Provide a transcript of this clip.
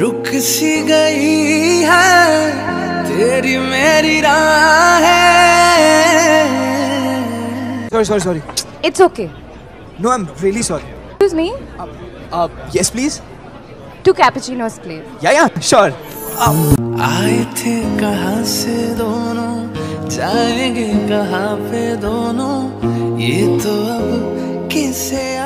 रुक सी गई है तेरी मेरी राह sorry sorry sorry it's okay no I am really sorry excuse me yes please two cappuccinos please yeah yeah sure आए थे कहाँ से दोनों? जाएँगे कहाँ पे दोनों? ये तो अब किसे आ...